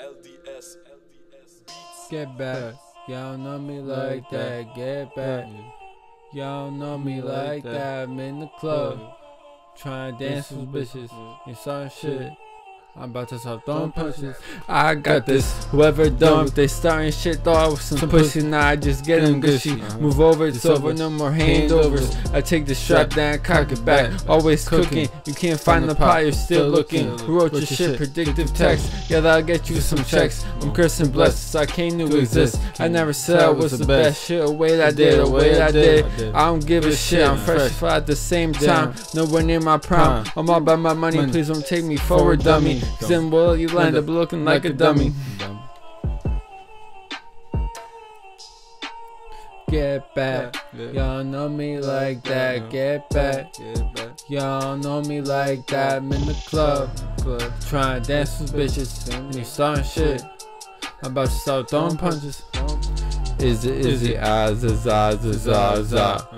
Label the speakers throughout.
Speaker 1: LDS, LDS.
Speaker 2: Get back. Y'all know me like that. Get back. Y'all know me like that. I'm in the club. Trying to dance with bitches. And some shit. I'm about to start throwing punches. I got this. Whoever done, if they starting shit, thought I was some pussy. Now I just get them gushy. Move over, it's over, no more handovers. I take the strap down, cock it back. Always cooking. You can't find the pot, you're still looking. Who wrote your shit? Predictive text. Yeah, that'll get you some checks. I'm cursed and blessed, so I came to exist. I never said I was the best. Shit, the way I did, the way I did. I don't give a shit. I'm fresh for at the same time. Nowhere near my prime. I'm all about my money. Please don't take me forward, dummy. Cause then, well, you land up looking like a dummy. Get back. Y'all know me like that. Get back. Y'all know me like that. I'm in the club. Trying to dance with bitches. And you starting shit. I'm about to start throwing punches. Is it, is it, ah, za, za, za, za.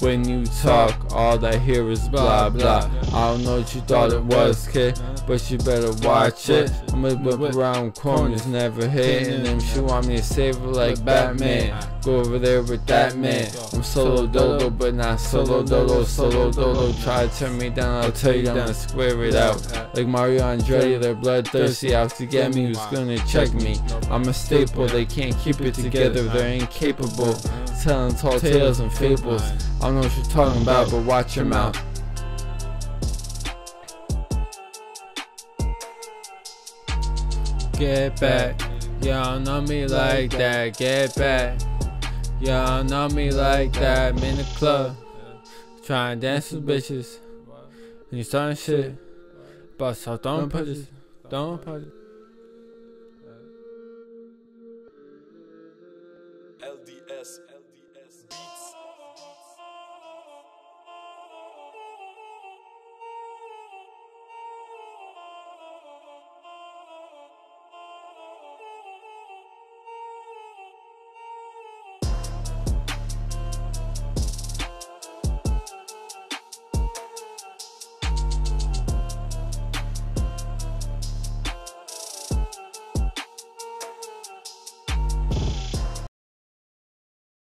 Speaker 2: When you talk, all I hear is blah, blah. I don't know what you thought it was, kid, but you better watch it. I'ma whip around corners, never hitting them. She want me to save her like Batman. Go over there with that man. I'm solo dolo, but not solo dolo, solo dolo. Try to turn me down, I'll tell you I'm gonna square it out. Like Mario Andretti, they're bloodthirsty out to get me. Who's gonna check me? I'm a staple, they can't keep it together, they're incapable. Telling tall tales and fables. I don't know what you're talking about, but watch your mouth. Get back, y'all know me like that. Get back, y'all know me like that. I'm in the club, trying to dance with bitches. And you starting shit, but so don't punches, don't punches. LDS, LDS beats.